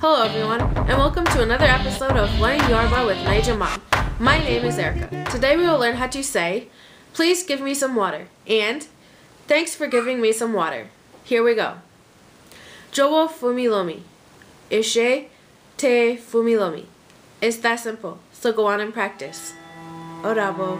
Hello everyone, and welcome to another episode of Learning Yoruba with Naija Mom. My name is Erica. Today we will learn how to say, please give me some water, and thanks for giving me some water. Here we go. Jowo fumilomi. Ishe te fumilomi. It's that simple, so go on and practice. Orabo.